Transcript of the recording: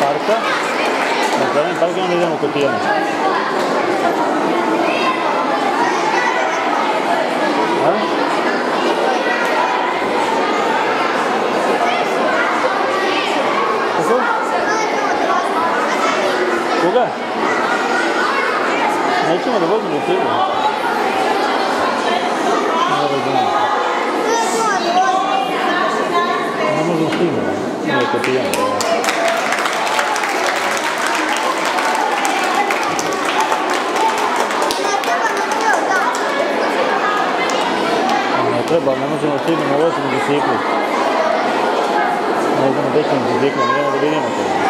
parka. Otvaranje parka i onda idemo kod pijanice. A? Kako? Koga? Nećemo da vozimo u filmu. Ne možemo s. Ne, to pijamo. Treba, ne možemo s njima voziti biciklu. Ne znamo gdje ćemo biciklu, idemo da vidimo to.